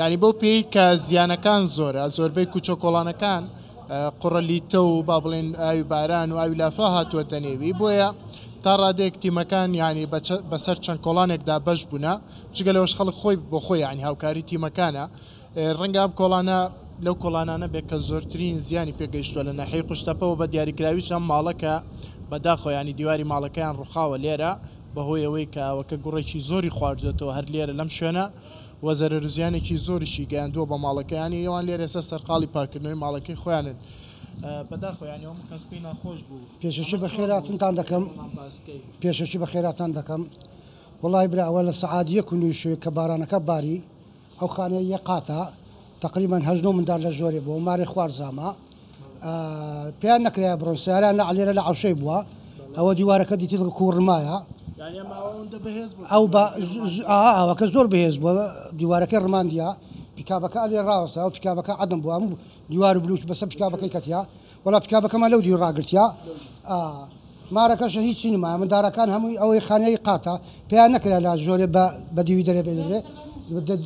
ینی بۆ پێی کە زیانەکان زۆرە زۆربەی کوچە کۆڵانەکان قڕەلیتە و با بڵێن ئاوی باران و ئاوی لافا هاتووە دەنێوی بۆیە تا ڕادێک تیمەکان ینی بەسەر چەند کۆڵانێکدا بەش بوونا جگەلەوەش خەڵک خۆی بۆ خۆی ینی هاوکاری تیمەکانە ڕەنگام کۆڵانە لەو کۆڵانانە بێت کە زۆرترین زیانی پێگەیشتووە لە نەحی خوشتەپەوە بە دیاریکراویشە ماڵەکە بەداخۆیانی دیواری ماڵەکەیان ڕوخاوە لێرە بەهۆی ئەوەی کەوەکە گوڕێکی زۆری خواردێتەوە هەر لێرە لەم شوێنە وەزەرروزیانێکی زۆریشی گەیاندووە بە ماڵەکەیانی ئەوان لێرە ئێستا سەرقاڵی پاکردنەوەی ماڵەکەی خۆیانن بەداخۆیانەوە کەس پێی ناخۆش بوو پێششی بە خێراتتان دەکەم پێششی بە خێراتان دەکەم وڵای براوە لە سعادیە کونیش کە بارانەکە باری ئەو خانەیە یە قاتە تقریبان هەزن و مندار لە زۆری بۆ ماری خوارزامە پێیان نکرای برۆسیاران لە علێرە لە عوشەی بووە ئەوە دیوارەکە دیتی کوڕمایە ئەو ئەوەکە زۆر بەهێز بووە دیوارەکە ڕماندیا پیکابەکە ئەلێ ڕاستە ئەو پیکابەکە عدەم بووە هەموو دیوار بلوچ بەسە پیکابەکەی کەتیا وڵا پیکابەکەمان لەو دی ڕاگرتیا مارەکەش هیچ چینما مندارەکان هەمووی ئەوەی خانەیە قاتە پێیان نەکرا لا زۆرێ بە دیوی دەرێ بێژێ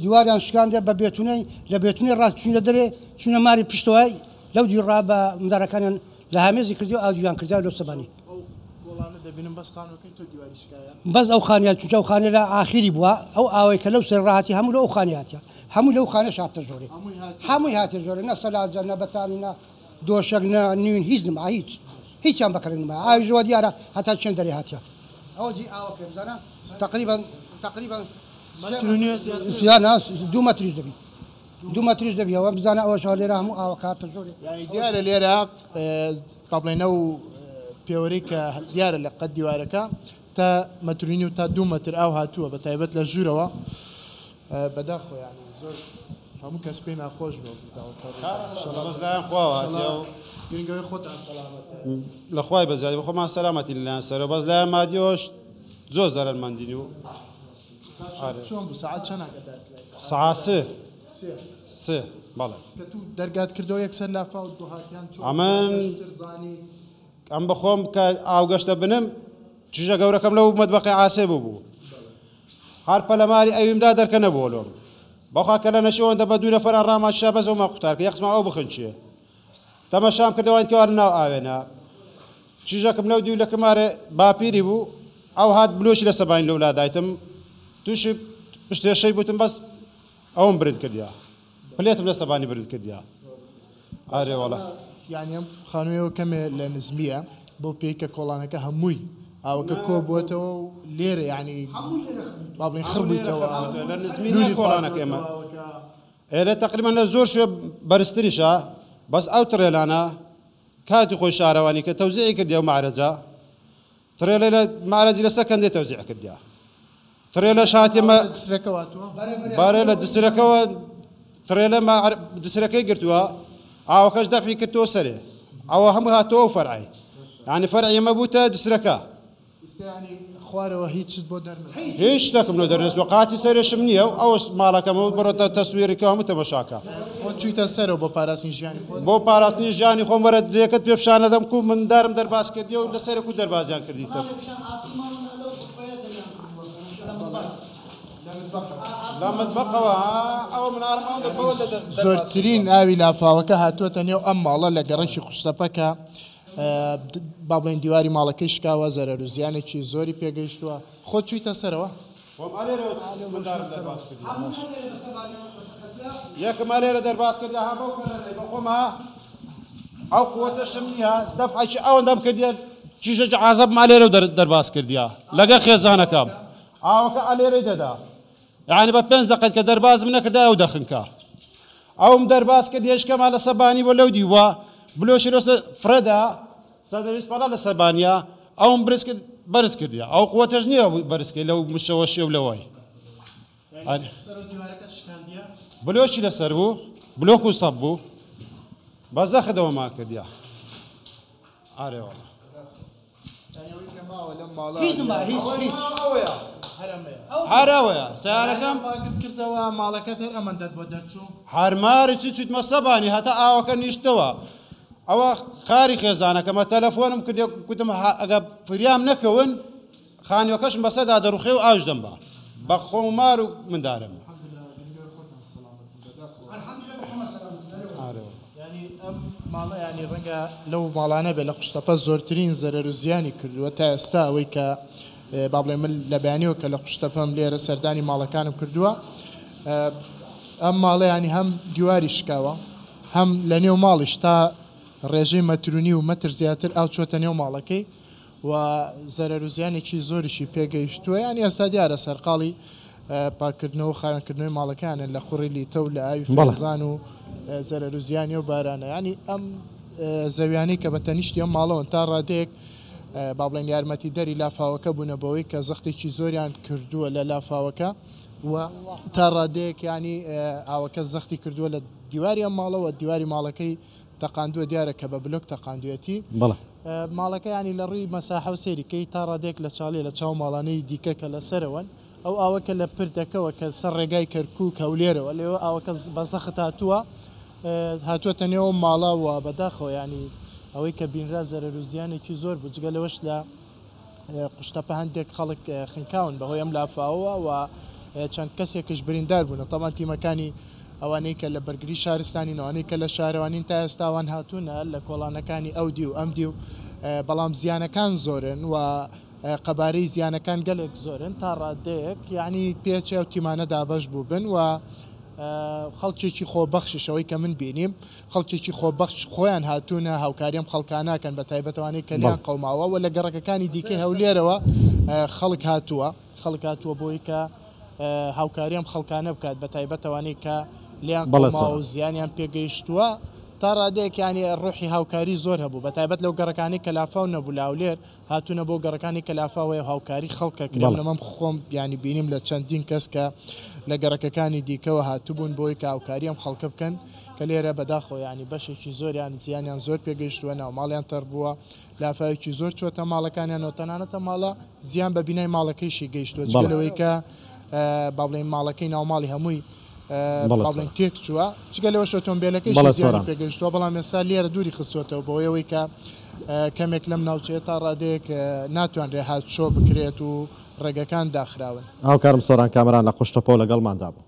دیواریان شکاندێ بە بێتونەی لە بێتونی ڕاستچون لە دەرێ چونە ماری پشتوای لەو دی ڕا بە مندارەکانیان لە هەمێزی کردی ئاودیان کردیا لە سەبانی بەس ئەو خانیان أو و خانێ لە ئاخری هم لو ئاوەی کە لەو سێڕاتی هەموو لە ئەو خانیاتە هەموو لەو خانە شاتە زۆری هەمووی هاتی زۆر نە سەلازە نە بەتانینە دۆشەک نە نوین هیچ نما هیچ هیچیان بکردن ئاوی زۆ دیارە هەتا چند دەری هاتیە ئەو جی ئاوە پێزانە تقریبا تقریبا دوو دبي هو بزنا أو شو ئەوە شەوە لێرە كات ئاوە يعني ديار اللي راح قبلێنە و پێوەەی کە دیارە لە قەت دیوارەکە تا مەترینی و تا دوو مەتر ئاو هاتووە بە تایبەت لە ژوورەوە بەدا خۆیان زۆر هەموو کەس پێی ناخۆش گرنگەوەی خۆ لەخوای بەزیادی خۆمان سەلامەتی لەلاەن سەرە بەس لایەن مادیۆش زۆر زەرەن مندینی و ساعت سێ بەڵێ دەرگات کردەوە یەکسەر لافاوت دوهاتیان ئەمە ئەم بەخۆم کە ئاوگەشتە بنم چژە گەورەکەم لەو مەدبقی عاسێ بوو بوو هەر پەلەماری ئەویمدا دەرکە نەبووەلۆم بەخوا کە لە نەشەوەندە بە دوو نەفەر ڕاماشا بەزەومە قوتارکە یەخسما ئەو بخنچیە تەمەشام کردەوان کەوار ناو ئاوێنە چژەکەم لەو دیو لە کەمارە باپیری بوو ئەو هات بلوشی لە سەبین لەولا دایتم تووشی پشتێشەی بوتم بەس ئەوم برد کردیا پلێتم لە سەبانی برد کردیا ئارێوەڵە یانیم خانوێەوە کەمێ لە نزمیە بۆ پێیکە کۆڵانەکە هەمووی ئاوەکە کۆ بۆتەوە لێرە ینی بابڵین خڕبیتەوە لە نزمی کۆڵانەکە ئێمە ئێرە تقریبان لە زۆر شوێ بەرزتریشە بەس ئەو ترێلانە کاتی خۆی شارەوانی کە تەوزیعی کردی و مارەجا ترێ لە مارەجی لە سەکەندێ تەوزیع کردیا ترێ لە شاتێمە بارە لە دسرەکەەوە ترێ لە دسرەکەی گرتووە او خش دفعي كرتو سري او هم هاتو فرعي يعني فرعي ما بوتا دسركا يعني خوارەوە هیچ بۆ دەرم هیچ دەکەم لە دەرنێت وقاتی سەرێشم نییە و ئەوش ماڵەکەم و بڕۆتە تەسوێریکەم تەمەشاکە چیتە سەرەوە بۆ پاراستنی ژیانی بۆ پاراستنی ژیانی خۆم بەرە جێکت پێپشانەدەم کو مندارم دەرباز کردی و لە سەرکو دەربازیان کردی لە متبقەوە زۆرترین ئاوی لافاوەکە هاتووەتە نێو ئەم ماڵە لە گەڕەکی خوشتەپەکە با بڵێن دیواری ماڵەکەی شکاوە زەرەروزیانێکی زۆری پێگەیشتووە خۆ چویتە سەرەوە یەکم لێرە دەرباز کرد خۆما ئەو قوتە شمنیە دەفعی ئەوەندەم کردێت چیژە عازب ما لێرە دەرباز کردیا لەگە خێزانەکەم ئاوەکە ئەلێرەی دەدا. یعنی يعني بە پێنج دقیت کە دەربازم نەکردا ئەو دەخنکە ئەوم دەرباز کە دێشکەمان لە سەبانی بۆ لەو دیوە بلۆشی رۆست فرەدا سەدەویستپەلا لە سەبانیا ئەوم برس بەرز کردی ئەو قوتەژ نییە بەرزکەی لەو مشەوە شێو لەوەی بلۆشی لەسەر بوو بلۆک و سەب بوو بە زەخەدەوە ما کردیا ئارێەوە هیچ هیچ هیچ هەراوەیە سارەکەم باگت کردەوە ماڵەکەت هەر ئەمەندەت بۆ دەرچوو هەرمارێکی چیتمە سەبانی هەتا ئاوەکە نیشتەوە. ئەوە خاری خێزانەکەمە تەلەفۆنم کرد گوتم ئەگە فریام نەکەون خانیۆکەشم بەسەدا دەروخێ و ئاش دەمبا بە خۆمار و مندارم. ماڵە ینی ڕەنگە لەو ماڵانە بێ لە قوشتەپە زۆرترین زەرەر و زیانی کردووە تا ئێستا ئەوەی کە با بڵێ من لە بەیانیەوە کە لە قوشتەپەم لێرە سەردانی ماڵەکانم کردووە ئەم ماڵەیانی هەم دیواری شکاوە هەم لە نێو ماڵیش تا ڕێژەی مەترونی و مەتر زیاتر ئەو چۆتە نێو ماڵەکەی و زەرروزیانێکی زۆریشی پێگەیشتووە یان ئێستا دیارە سەرقاڵی پاکردنەوە خاوێنکردنەوەی ماڵەکانن لە خوڕی لیتە و لە ئاوی بەڵزان و زەرروزیانی و بارانە ینی ئەم زەویانی کە بە تەنیشتی ئەم ماڵەوە تا ڕادێک با بڵێن یارمەتی دەری لافاوەکە بوونەبەوەی کە زەختێکی زۆریان کردووە لە لافاوەکە و تا ڕادەیەک ینی ئاوەکە زەختی کردووە لە دیواری ماڵەوە دیواری ماڵەکەی تەقاندووە دیارە کە بە بلوک تەقاندوێتی ماڵەکە ینی لە ڕووی مەساحە و سێریکەی تا ڕادێک لە چاڵێ لە چاو ماڵانەی دیکە کە لەسەرەوەن ئەو ئاوەکە لە پردەکەەوە کە سەر ڕێگای کەرکوو کەولێرەوە لێەوە ئاوەکە بەسەخت هاتووە هاتووەتە نێەوە ماڵەوە بەداخۆ ینی ئەوەی کە بینرا زەرروزیانێکی زۆر بجگە لەوەش لە قشتەپە هەندێک خەڵک خنکاون بەهۆی ئەم لافاوە و چەند کەسێکش بریندار بوون تەمان تیمەکانی ئەوانەی کە لە بەرگری شارستانی نوانەی کە لە شارەوانین تا ئێستاوان هاتوونە لە کۆڵانەکانی ئەودی و ئەمدی و بەڵام زیانەکان زۆرن و قەبارەی زیانەکان گەلێک زۆرن تا ڕادەیەک یعنی پێچێ و تیمانە دابش بوو بن و خەڵکێکی خۆبەخششەوەی کە من بینیم خەڵکێکی خۆبەخش خۆیان هاتوونە هاوکاریم خەڵکاناکەن بە تایبەتوانەی کەلیان قەماوە و لە گەڕەکەەکانی دیکەی هەولێرەوە خەڵک هاتووە خەڵک هاتووە بۆی کە هاوکاریم خەڵکانە بکات بە تایبەتەوانەی کە لیان بەڵ زیانیان پێگەیشتووە تا ڕادەیەکیانی ڕۆحی هاوکاری زۆر هەبوو بە تایبەت لەو گەڕەکانی کەلافااو نەبوو لاولێر هاتوونە بۆ گەڕەکانی کەلافاوەیە هاوکاری خەڵکە کرێن لەمەم خۆم بیانی بینیم لە چەندین کەس کە لە گەڕەکەەکانی دیکەەوە هاتوبوون بۆی کاوکاری ئەم خەڵکە بکەن کە لێرە بەداخۆ ینی بەشێکی زۆریان زیانیان زۆر پێگەیشتووە ناوماڵیان تەر بووە لافاوێکی زۆر چۆتە ماڵەکانیان نۆتەنانەتە ماڵە زیان بە بینای ماڵەکەیشی گەیشتوە جلەوەی کە باڵێن ماڵەکەی ناوماڵی هەمووی تێک چووە چگە لەوەش ئۆتۆمبیلەکەی پێگەشتوە بەڵام ێستا لێرە دووری خستوتەوە بۆ ئەوەی کە کەمێک لەم ناوچێت تا ڕادێک ناتوان ڕێهات شۆ بکرێت و ڕێگەکان داخراون ئەو کارم سۆران کامران لە خوشتەپۆ لەگەڵماندا بوو.